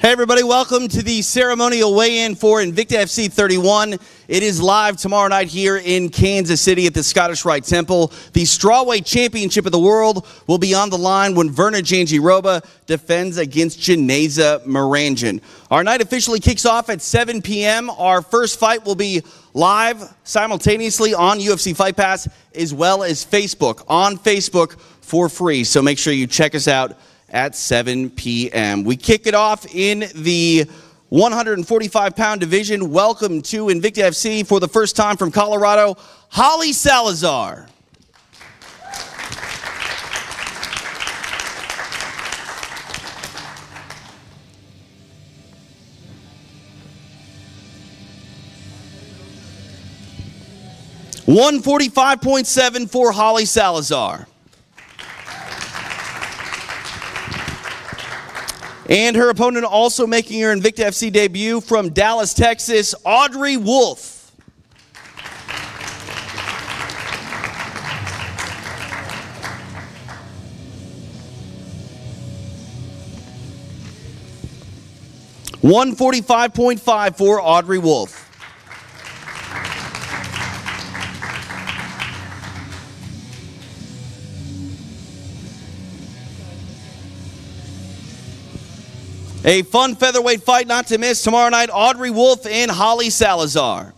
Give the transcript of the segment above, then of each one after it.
Hey, everybody, welcome to the ceremonial weigh in for Invicta FC 31. It is live tomorrow night here in Kansas City at the Scottish Rite Temple. The Strawweight Championship of the World will be on the line when Virna Jandiroba defends against Janaisa Morandin. Our night officially kicks off at 7 p.m. Our first fight will be live simultaneously on UFC Fight Pass as well as Facebook, on Facebook for free. So make sure you check us out at 7 p.m. We kick it off in the 145 pound division. Welcome to Invicta FC for the first time from Colorado, Holly Salazar. One forty-five point seven for Holly Salazar. And her opponent also making her Invicta FC debut from Dallas, Texas, Audrey Wolf. One forty-five point five for Audrey Wolf. A fun featherweight fight not to miss tomorrow night Audrey Wolf and Holly Salazar.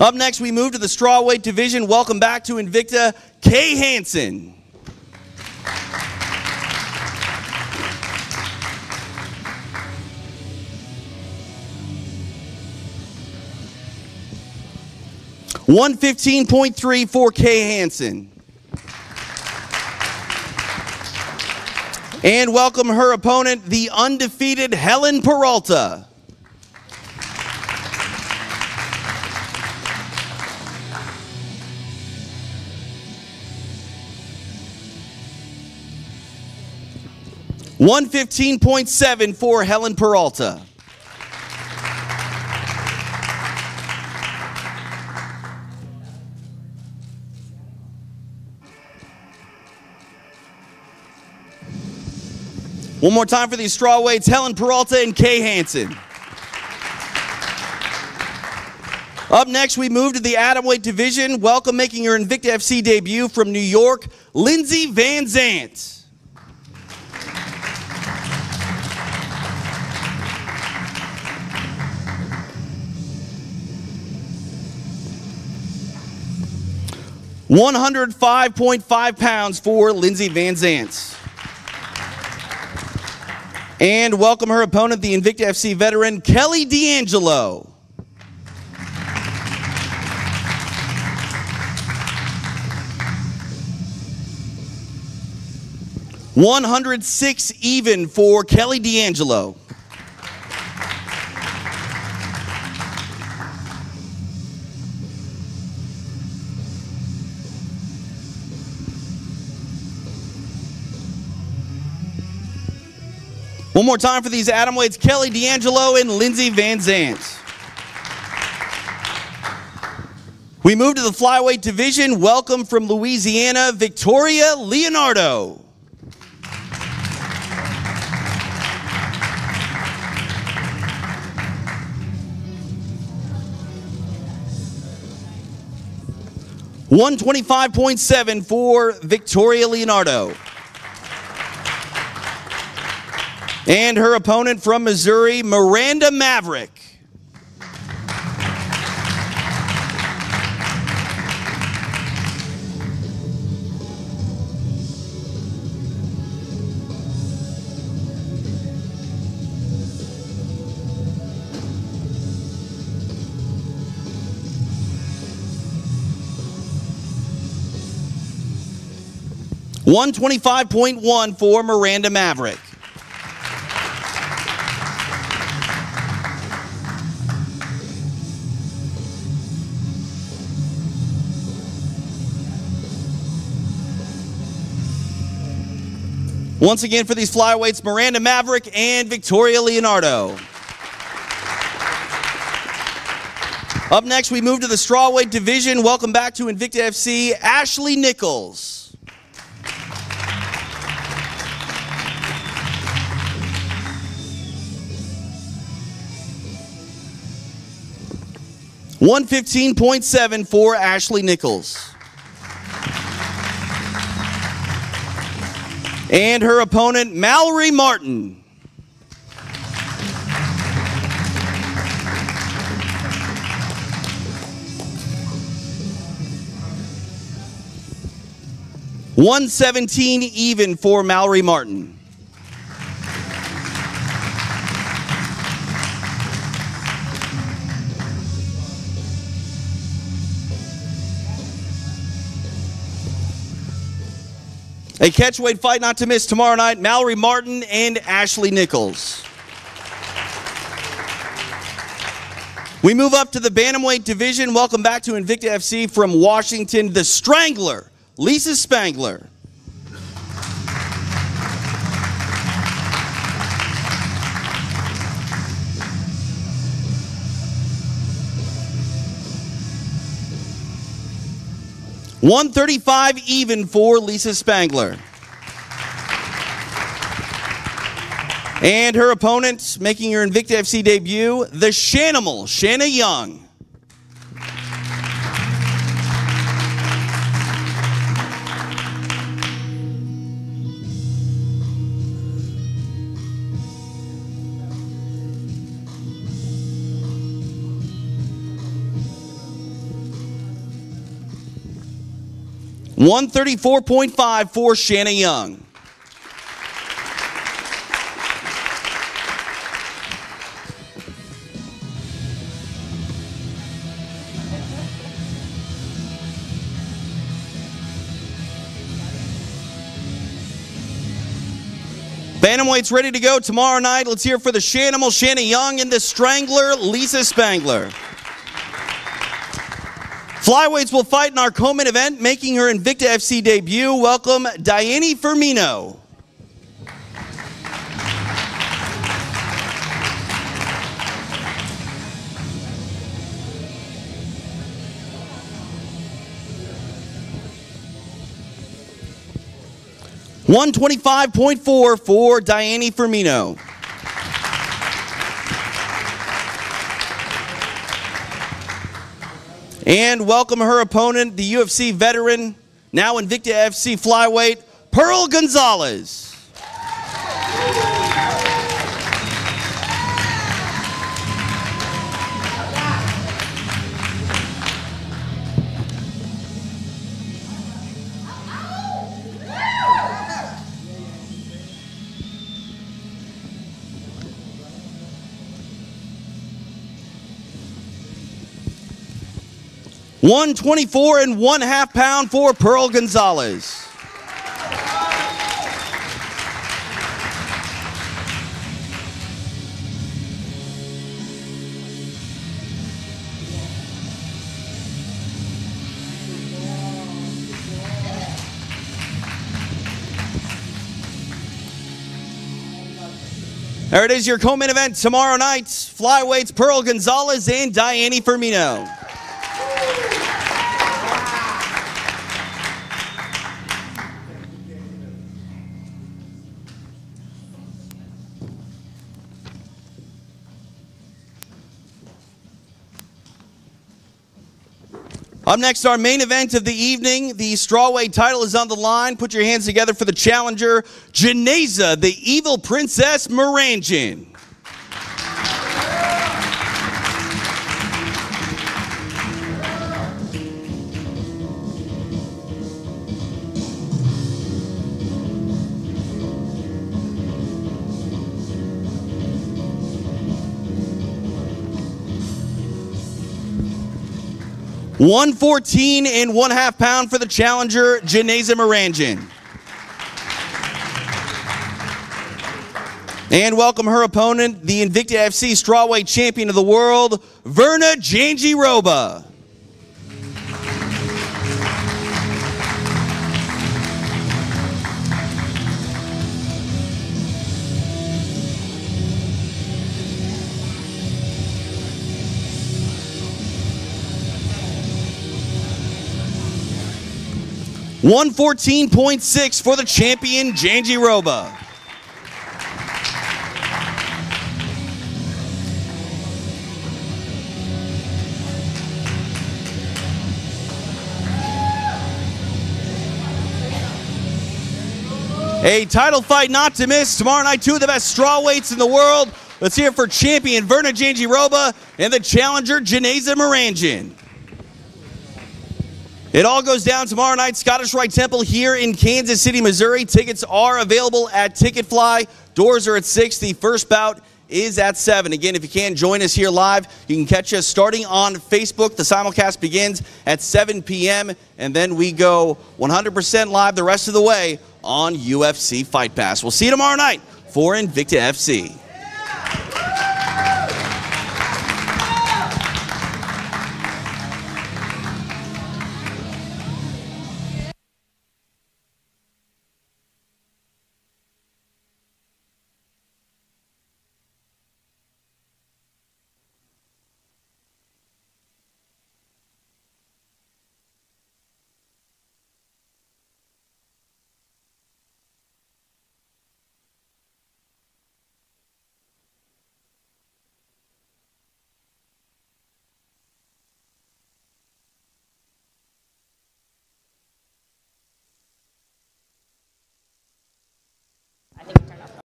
Up next, we move to the strawweight division. Welcome back to Invicta, Kay Hansen. One fifteen point three for Kay Hansen. And welcome her opponent, the undefeated Helen Peralta. One fifteen point seven for Helen Peralta. One more time for these straw weights Helen Peralta and Kay Hansen. Up next, we move to the atomweight division. Welcome making your Invicta FC debut from New York, Lindsay Van Zant. One hundred five point five pounds for Lindsay Van Zant. And welcome her opponent, the Invicta FC veteran, Kelly D'Angelo. One hundred six even for Kelly D'Angelo. One more time for these weights Kelly D'Angelo and Lindsay Van Zant. We move to the flyweight division. Welcome from Louisiana, Victoria Leonardo. One twenty-five point seven for Victoria Leonardo. And her opponent from Missouri, Miranda Maverick. One twenty-five point one for Miranda Maverick. Once again, for these flyweights, Miranda Maverick and Victoria Leonardo. Up next, we move to the strawweight division. Welcome back to Invicta FC, Ashley Nichols. One fifteen point seven for Ashley Nichols. And her opponent, Mallory Martin. One seventeen even for Mallory Martin. A catchweight fight not to miss tomorrow night Mallory Martin and Ashley Nichols. We move up to the Bantamweight division. Welcome back to Invicta FC from Washington, the Strangler, Lisa Spangler. One thirty-five even for Lisa Spangler. And her opponent, making her Invicta FC debut, the Shanimal, Shanna Young. One thirty-four point five for Shanna Young. Bantamweight's ready to go tomorrow night. Let's hear for the Shanimal, Shanna Young, and the Strangler, Lisa Spangler. Flyweights will fight in our co-main event, making her Invicta FC debut. Welcome, Daiane Firmino. One twenty-five point four for Daiane Firmino. And welcome her opponent, the UFC veteran, now Invicta FC flyweight, Pearl Gonzalez. One twenty-four and one half pound for Pearl Gonzalez. There it is, your co-main event tomorrow night. Flyweights Pearl Gonzalez and Daiane Firmino. Up next, our main event of the evening. The strawweight title is on the line. Put your hands together for the challenger, Janaisa, the evil princess Morandin. 114 and one half pound for the challenger, Janaisa Morandin. And welcome her opponent, the Invicta FC strawweight champion of the world, Virna Jandiroba. 114.6 for the champion, Jandiroba. A title fight not to miss. Tomorrow night, two of the best strawweights in the world. Let's hear it for champion Virna Jandiroba and the challenger, Janaisa Morandin. It all goes down tomorrow night, Scottish Rite Temple here in Kansas City, Missouri. Tickets are available at Ticketfly. Doors are at 6. The first bout is at 7. Again, if you can't join us here live, you can catch us starting on Facebook. The simulcast begins at 7 p.m., and then we go 100% live the rest of the way on UFC Fight Pass. We'll see you tomorrow night for Invicta FC.